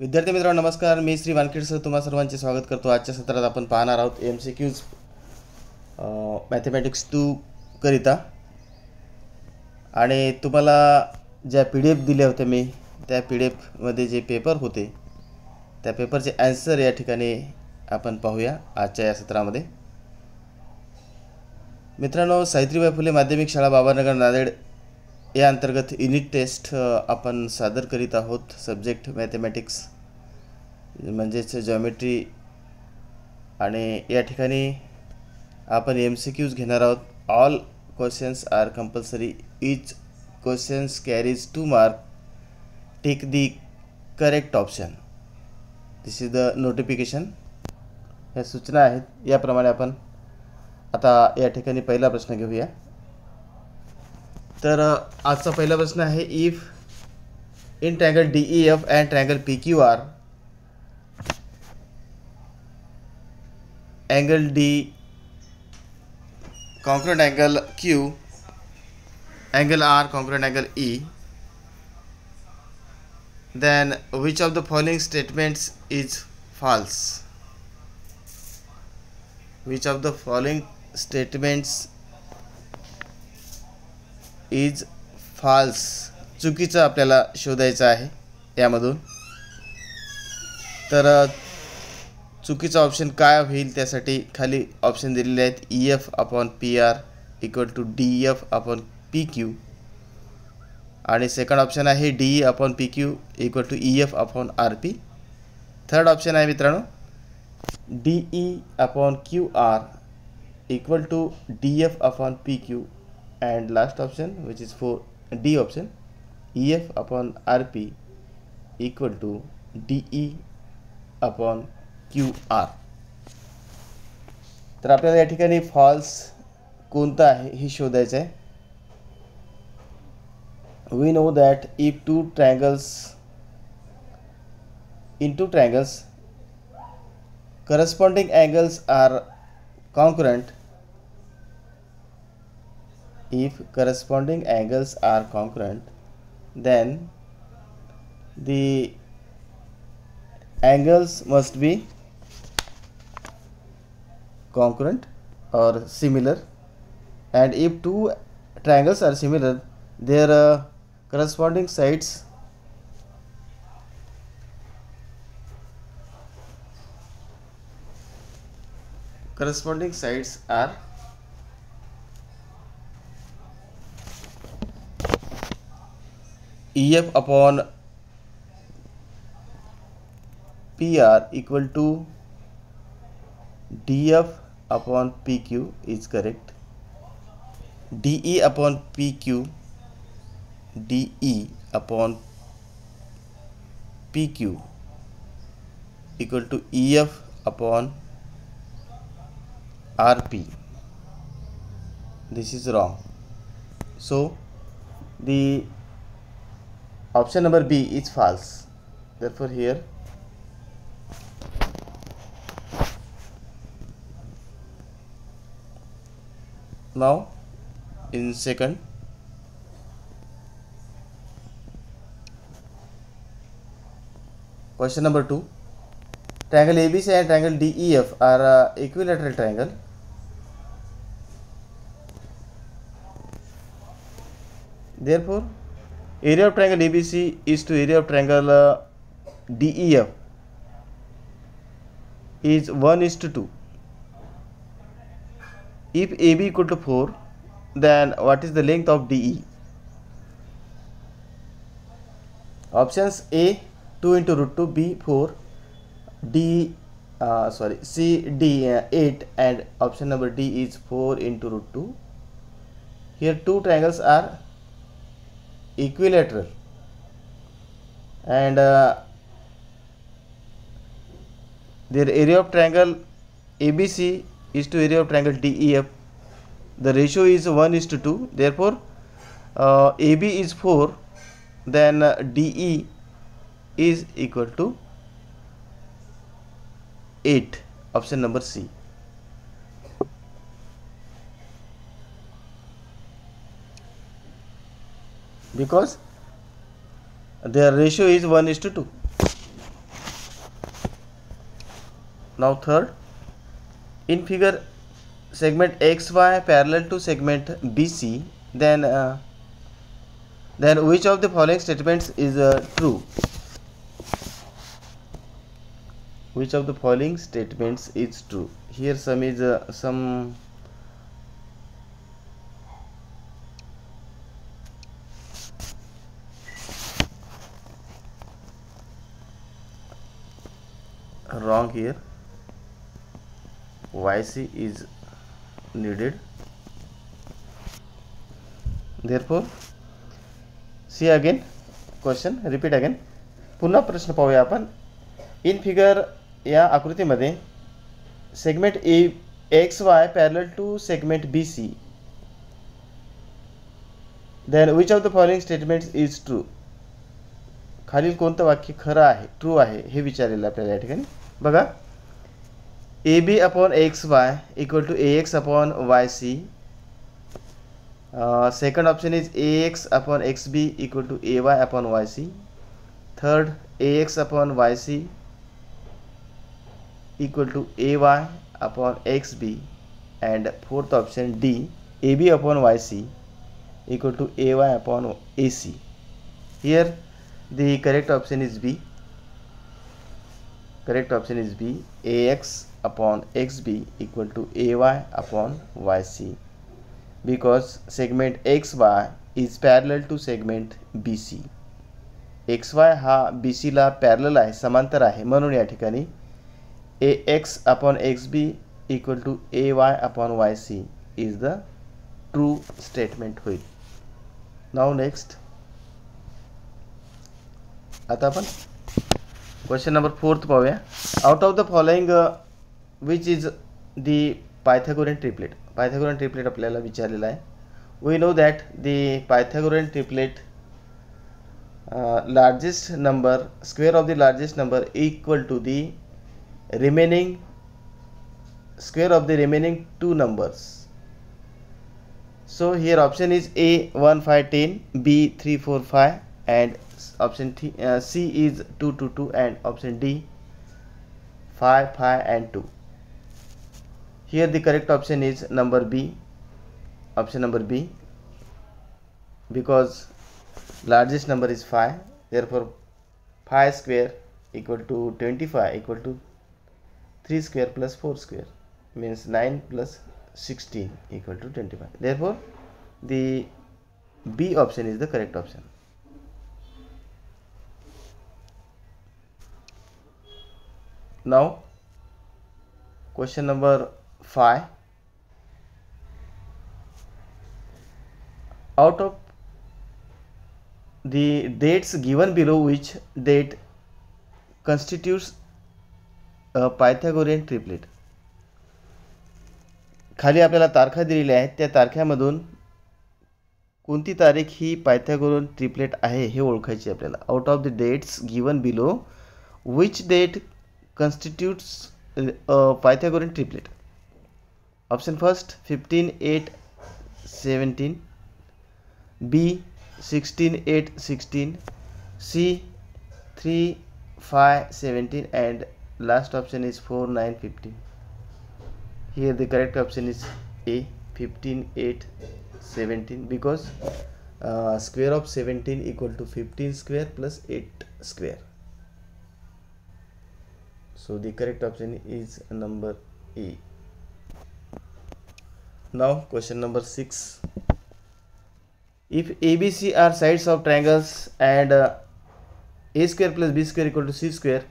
विद्यार्थी मित्रांनो नमस्कार मी श्री वानखेड सर तुम्हा सर्वांचे स्वागत करतो आजच्या सत्रात आपण पाहणार आहोत M C Qs mathematics two करिता आणि तुम्हाला ज्या पी डी एफ दिल्या होत्या मी त्या पी डी एफमध्ये जे पेपर होते त्या पेपरचे ॲन्सर या ठिकाणी आपण पाहूया आजच्या या सत्रामध्ये मित्रांनो सावित्रीबाई फुले माध्यमिक शाळा बाबानगर नांदेड या अंतर्गत युनिट टेस्ट आपण सादर करीत आहोत सब्जेक्ट मॅथमॅटिक्स म्हणजेच जॉमेट्री आणि या ठिकाणी आपण एम सी क्यूज घेणार आहोत all questions are compulsory each questions carries two mark tick the correct option this is the notification ह्या सूचना आहेत याप्रमाणे आपण आता या ठिकाणी पहिला प्रश्न घेऊया तर आज का पहला प्रश्न है if in triangle D E F and triangle P Q R angle D congruent angle Q angle R congruent angle E then which of the following statements is false which of the following statements is false चुकीचं आपल्याला शोधायचं आहे यामधून तर चुकीचं option काय होईल त्यासाठी खाली ऑप्शन दिलेले आहेत E F upon P R equal to D F upon P Q आणि सेकंड ऑप्शन आहे D E upon P Q equal to E F upon R P third option आहे मित्रांनो D E upon Q R equal to D F upon P Q and last option which is for D option EF upon RP equal to DE upon QR तर आपल्याला या ठिकाणी false कोणता आहे हे शोधायचं आहे we know that if two triangles in two triangles corresponding angles are congruent if corresponding angles are congruent then the angles must be congruent or similar and if two triangles are similar their uh, corresponding sides corresponding sides are EF upon PR equal to DF upon PQ is correct. DE upon PQ, DE upon PQ equal to EF upon RP. This is wrong. So, the option number B is false therefore here now in second question number 2 triangle ABC and triangle DEF are uh, equilateral triangle therefore Area of triangle ABC is to area of triangle uh, DEF is 1 is to 2. If AB equal to 4, then what is the length of DE? Options A 2 into root 2, B 4, D uh, sorry C D uh, 8 and option number D is 4 into root 2. Here two triangles are equilateral and uh, their area of triangle ABC is to area of triangle DEF the ratio is 1 is to 2 therefore uh, AB is 4 then uh, DE is equal to 8 option number C because their ratio is 1 is to 2 now third in figure segment xy parallel to segment bc then uh, then which of the following statements is uh, true which of the following statements is true here some is uh, some log here yc is needed therefore see again question repeat again पुन्हा प्रश्न पाहूया आपण इन figure या आकृतीमध्ये segment A X Y parallel to segment B C then which of the following statement is true खालील कोणतं वाक्य खरं आहे ट्रू आहे हे विचारलेलं आपल्याला या ठिकाणी बघा A B upon X Y equal to A X upon Y C second option is A X upon X B equal to A Y upon Y C third A X upon Y C equal to A Y upon X B and fourth option D A B upon Y C equal to A Y upon A C here the correct option is B correct option is B A X upon X B equal to A Y upon Y C because segment X Y is parallel to segment B C X Y हा B सीला parallel आहे समांतर आहे म्हणून या ठिकाणी A X upon X B equal to A Y upon Y C is the true statement होईल next आता पण क्वेश्चन नंबर फोर्थ पाहूया out of the following which is the Pythagorean triplet Pythagorean triplet आपल्याला विचारलेलं आहे we know that the Pythagorean triplet largest number square of the largest number equal to the remaining square of the remaining two numbers so here option is a 1 5 10 b 3 4 5 and option th uh, C is 2 to 2 and option D 5 5 and 2 here the correct option is number B option number B because largest number is 5 therefore 5 square equal to 25 equal to 3 square plus 4 square means 9 plus 16 equal to 25 therefore the B option is the correct option Now, question number 5. Out of the dates given below which date constitutes a Pythagorean triplet खाली आपल्याला तारखा दिलेल्या आहेत त्या तारख्यामधून कोणती तारीख ही पायथॅगोरियन triplet आहे हे ओळखायची आपल्याला out of the dates given below which date constitutes a Pythagorean triplet. Option first 15, 8, 17. B 16, 8, 16. C 3, 5, 17. And last option is 4, 9, 15. Here the correct option is A 15, 8, 17 because uh, square of 17 equal to 15 square plus 8 square so the correct option is number E now question number 6 if ABC are sides of triangles and uh, A square plus B square equal to C square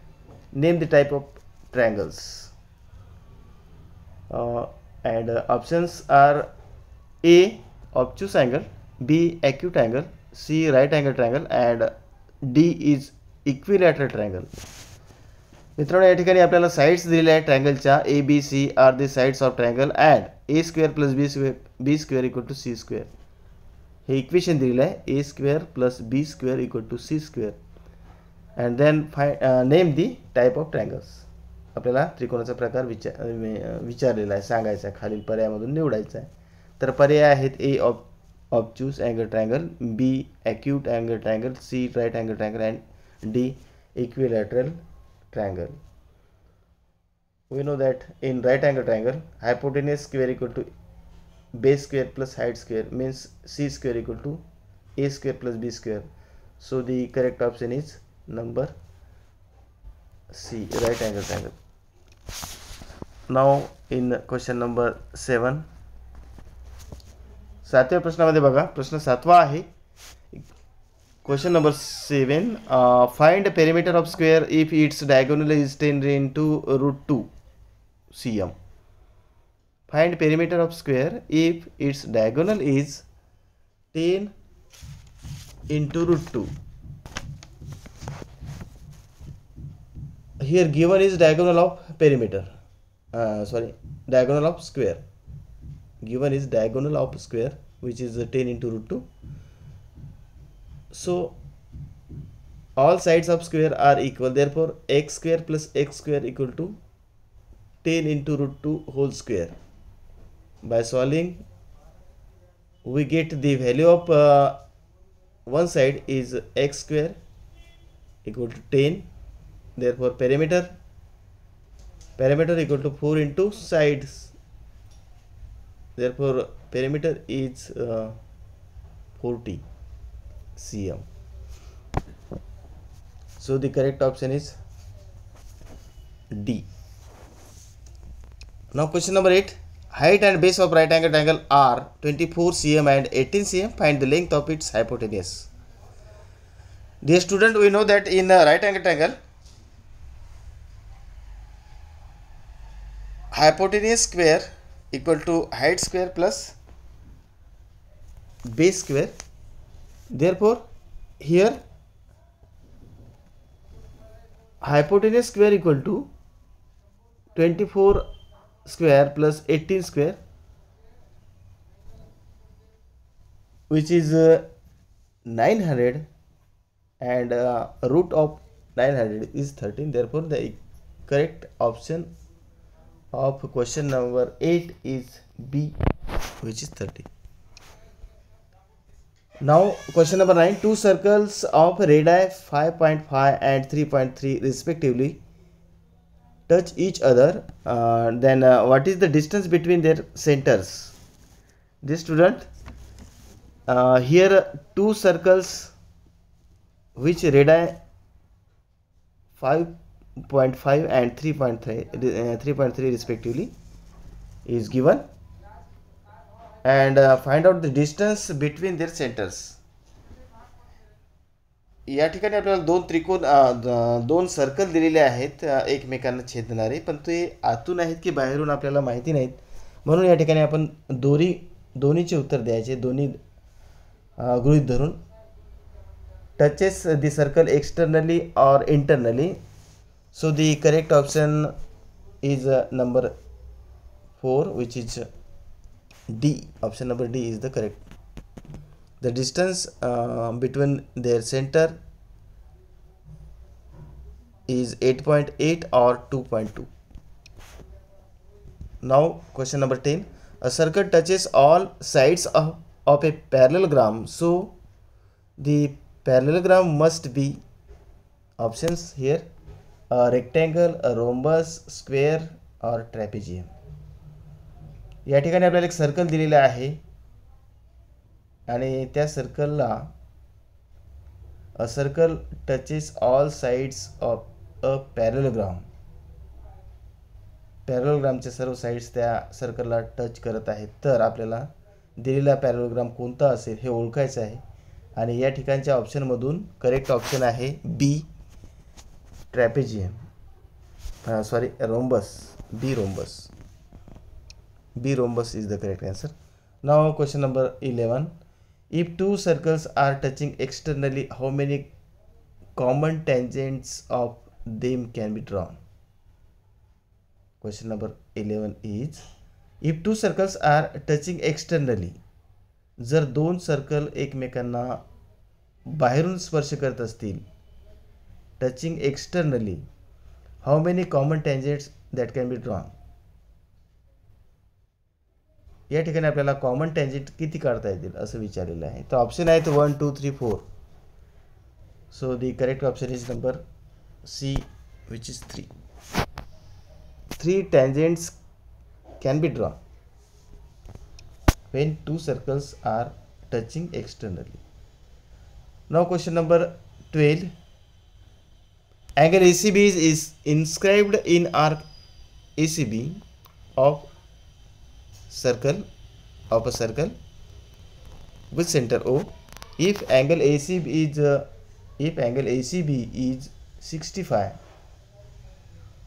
name the type of triangles uh, and uh, options are A obtuse angle B acute angle C right angle triangle and D is equilateral triangle मित्रांनो या ठिकाणी आपल्याला sides दिलेल्या आहेत ट्रँगलच्या A B C are the sides of triangle and A square plus B square B square equal to C square hey equation दिलेलं आहे A square plus B square equal to C square and then five name the type of triangles आपल्याला त्रिकोणाचा प्रकार विचार विचारलेला आहे सांगायचा आहे खालील पर्यायामधून निवडायचा आहे तर पर्याय आहेत A of obtuse angle triangle B acute angle triangle C right angle triangle and D equilateral triangle we know that in right angle triangle hypotenuse square equal to base square plus height square means c square equal to a square plus b square so the correct option is number c right angle triangle now in question number 7 सातव्या प्रश्नामध्ये बघा प्रश्न सातवा आहे Question number 7. Uh, find the perimeter of square if its diagonal is 10 into root 2 cm. Find perimeter of square if its diagonal is 10 into root 2. Here given is diagonal of perimeter. Uh, sorry, diagonal of square. Given is diagonal of square which is 10 into root 2. So all sides of square are equal. Therefore, x square plus x square equal to 10 into root 2 whole square. By solving, we get the value of uh, one side is x square equal to 10. Therefore, perimeter perimeter equal to 4 into sides. Therefore, perimeter is uh, 40 cm so the correct option is d now question number 8 height and base of right angle triangle are 24 cm and 18 cm find the length of its hypotenuse dear student we know that in a right angle triangle hypotenuse square equal to height square plus base square therefore here hypotenuse square equal to 24 square plus 18 square which is uh, 900 and uh, root of 900 is 13 therefore the correct option of question number 8 is b which is thirteen. Now question number 9. Two circles of radii 5.5 and 3.3 respectively touch each other. Uh, then uh, what is the distance between their centers? This student, uh, here two circles which radii 5.5 and 3.3 3.3 uh, respectively is given and uh, find out the distance between their centres या ठिकाणी आपल्याला दोन त्रिकोण दोन circle दिलेले आहेत एकमेकांना छेदणारे पण ते आतून आहेत की बाहेरून आपल्याला माहिती नाहीत म्हणून या ठिकाणी आपण दोरी दोन्हीचे उत्तर द्यायचे दोन्ही गृहीत धरून टचेस दी सर्कल एक्सटर्नली और internally so the correct option is number four which is D option number D is the correct the distance uh, between their center is 8.8 or 2.2 now question number 10 a circle touches all sides of, of a parallelogram so the parallelogram must be options here a rectangle a rhombus square or trapezium या ठिकाणी आपल्याला एक circle दिलेलं आहे आणि त्या सर्कलला a circle touches all sides of a parallelogram पॅरलग्रामचे सर्व sides त्या सर्कलला टच करत आहेत तर आपल्याला दिलेला पॅरलग्राम कोणता असेल हे ओळखायचं आहे आणि या ठिकाणच्या ऑप्शनमधून करेक्ट ऑप्शन आहे B trapezium sorry rhombus B rhombus B rhombus is the correct answer now question number eleven if two circles are touching externally how many common tangents of them can be drawn question number 11 is if two circles are touching externally जर दोन circle एकमेकांना बाहेरून स्पर्श करत असतील touching externally how many common टँजेंट्स that can be drawn यह अपने common tangent कि काड़ता है विचार है तो ऑप्शन है तो one two three four so the correct option is number C which is three three tangents can be drawn when two circles are touching externally now question number twelve angle is is, in arc A C B of circle of a circle with center O. If angle ACB is uh, if angle ACB is 65,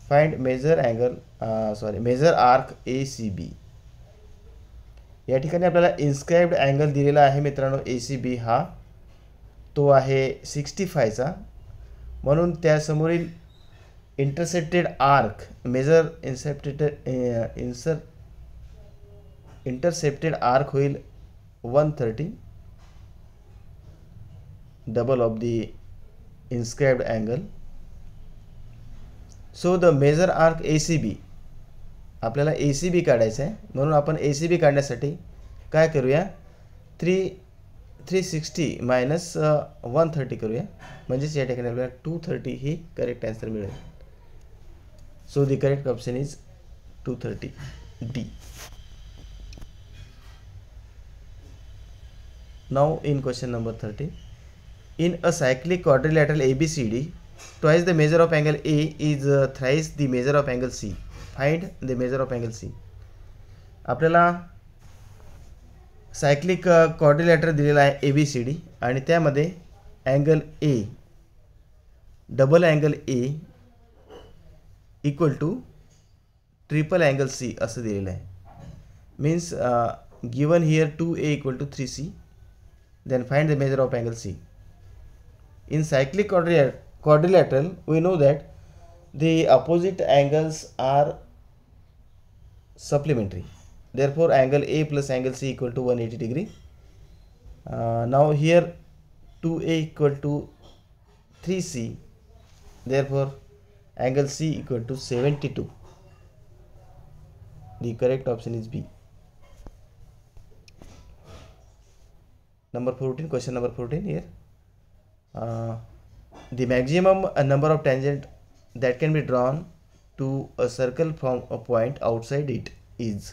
find angle angle uh, sorry A arc ACB. या ठिकाणी आपल्याला inscribed angle दिलेला आहे मित्रांनो ए C B हा तो आहे sixty फायचा म्हणून त्यासमोरील इंटरसेप्टेड आर्क मेजर इन्सेप्टेड इन्सर इंटरसेप्टेड आर्क होईल one thirty double of the inscribed angle so the measure arc A C B आपल्याला ए सी बी काढायचं आहे म्हणून आपण ए सी बी काढण्यासाठी काय करूया three three sixty minus one thirty करूया म्हणजेच या ठिकाणी आपल्याला टू थर्टी ही करेक्ट आन्सर मिळेल so the correct option is two thirty D Now in question number 30 In a cyclic quadrilateral ABCD, twice the measure of angle A is thrice the measure of angle C. Find the measure of angle C. आपल्याला cyclic quadrilateral दिलेला आहे A B C D आणि त्यामध्ये angle A double angle A equal to triple angle C असं दिलेलं आहे means given here two A equal to three C then find the measure of angle C. In cyclic quadrilateral, we know that the opposite angles are supplementary. Therefore, angle A plus angle C equal to 180 degree. Uh, now here 2A equal to 3C. Therefore, angle C equal to 72. The correct option is B. Number 14 question number 14 here the uh, the number of uh, of tangent that be drawn to a circle from a a outside it is is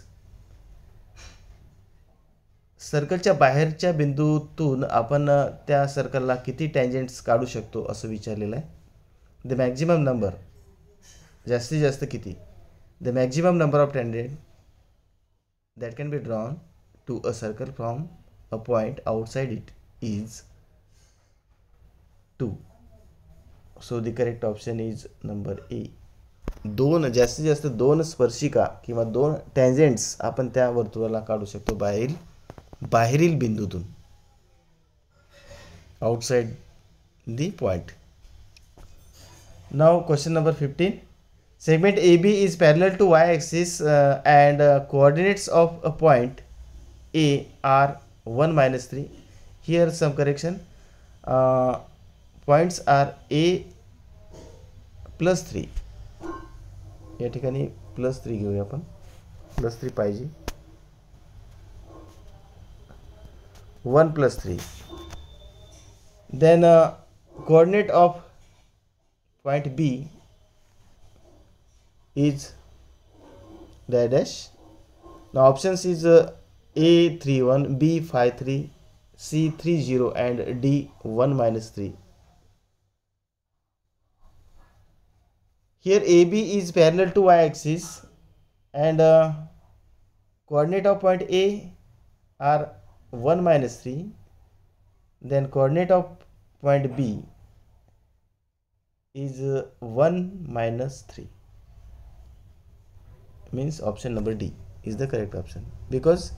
सर्कलच्या बाहेरच्या बिंदूतून आपण uh, त्या सर्कलला किती टँजेंट्स काढू शकतो असं विचारलेलं आहे द मॅक्झिमम नंबर जास्तीत जास्त किती the maximum number of tangent that can be drawn to a circle from a point outside it is 2 so the correct option is number A दोन जास्तीत जास्त दोन स्पर्शिका किंवा दोन टॅन्झेंट्स आपण त्या वर्तुळाला काढू शकतो बाहेरील बाहेरील बिंदूतून outside the point now question number fifteen segment A B is parallel to Y axis and coordinates of a point A are one minus three here some correction points R A plus three या ठिकाणी plus three घेऊया आपण plus three पाहिजे one plus three then coordinate of point B is dash ना options is a31, B53, C30 and D1 minus 3. Here AB is parallel to y-axis and uh, coordinate of point A are 1 minus 3 then coordinate of point B is uh, 1 minus 3 means option number D is the correct option because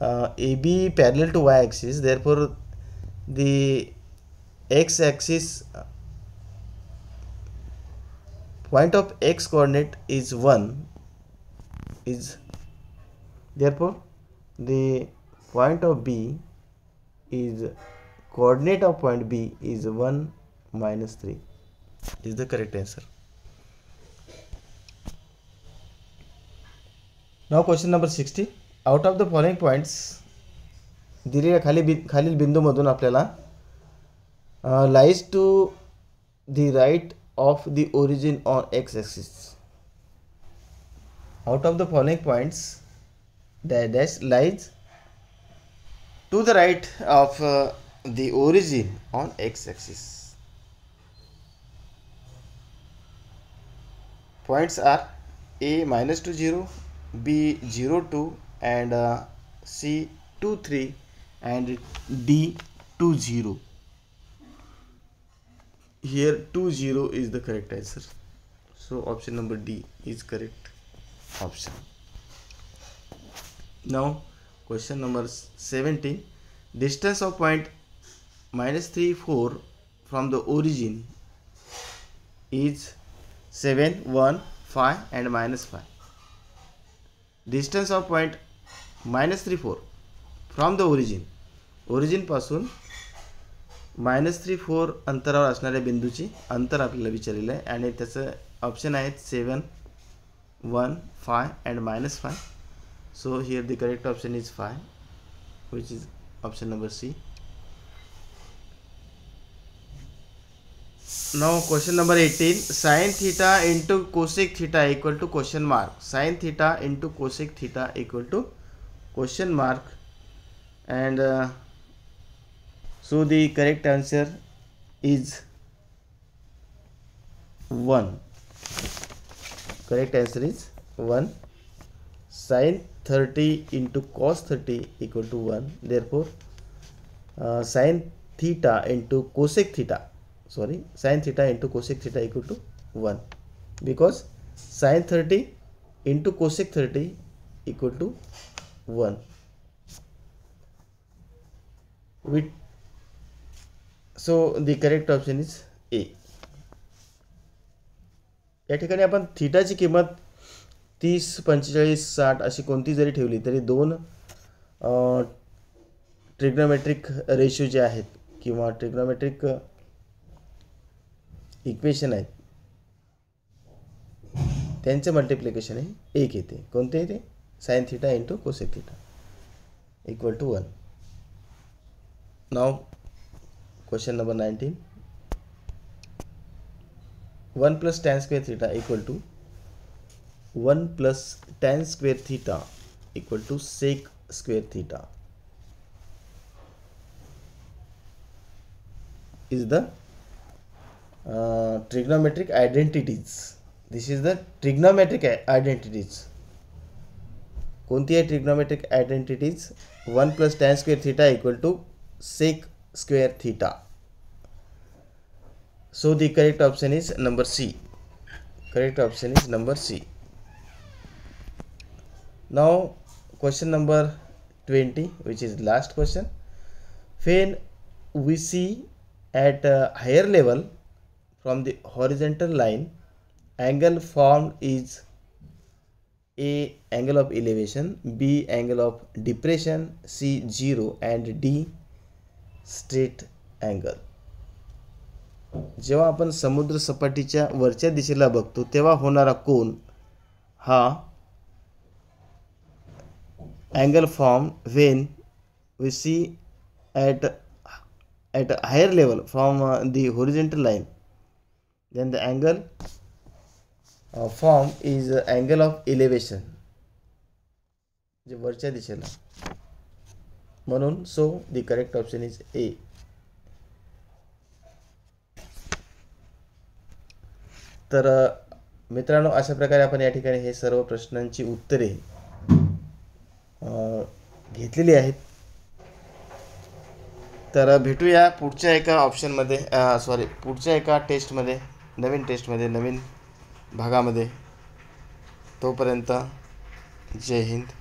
uh, AB parallel to y axis therefore the x axis uh, point of x coordinate is 1 is therefore the point of B is coordinate of point B is 1 minus 3 is the correct answer. Now question number 60 out of the following points दिलेल्या खाली बि खालील बिंदूमधून आपल्याला lies to the right of the origin on x-axis out of the following points dash dash lies to the right of uh, the origin on x axis points are a minus 2 0 b 0 2 and uh, C 2 3 and D 2 0 here 2 0 is the correct answer so option number D is correct option now question number 17 distance of point minus 3 4 from the origin is 7 1 5 and minus 5 distance of point minus three four from the origin ओरिजिनपासून minus three four अंतरावर असणाऱ्या बिंदूची अंतर आपल्याला विचारलेलं आहे आणि त्याचं option आहेत seven one five and minus five so here the correct option is five which is option number C now question number eighteen sine theta into cosec theta equal to question mark sine theta into cosec theta equal to question mark and uh, so the correct answer is 1 correct answer is 1 sine 30 into cos 30 equal to 1 therefore uh, sine theta into cosec theta sorry sine theta into cosec theta equal to 1 because sine 30 into cosec 30 equal to one with so the correct option is A या ठिकाणी आपण थिटाची किंमत तीस पंचेचाळीस साठ अशी कोणती जरी ठेवली तरी दोन ट्रिग्नोमेट्रिक रेशो जे आहेत किंवा ट्रिग्नोमेट्रिक इक्वेशन आहेत त्यांचे मल्टिप्लिकेशन हे एक येते कोणते येते sin theta into cosec theta equal to 1. Now question number 19. 1 plus tan square theta equal to 1 plus tan square theta equal to sec square theta is the uh, trigonometric identities. This is the trigonometric identities कोणती आहे trigonometric identities one plus tan square theta equal to sec square theta so the correct option is number C correct option is number C now question number twenty which is last question when we see at higher level from the horizontal line angle form is A angle of elevation, B angle of depression C zero and D straight angle. जेव्हा आपण समुद्र सपाटीच्या वरच्या दिशेला बघतो तेव्हा होणारा कोन हा angle form when we see at at higher level from the horizontal line then the angle form is angle of of जे वरच्या दिशेला म्हणून so the correct option is A तर मित्रांनो अशा प्रकारे आपण या ठिकाणी हे सर्व प्रश्नांची उत्तरे घेतलेली आहेत तर भेटूया पुढच्या एका ऑप्शनमध्ये सॉरी पुढच्या एका टेस्टमध्ये नवीन टेस्टमध्ये नवीन भागामध्ये तोपर्यंत जय हिंद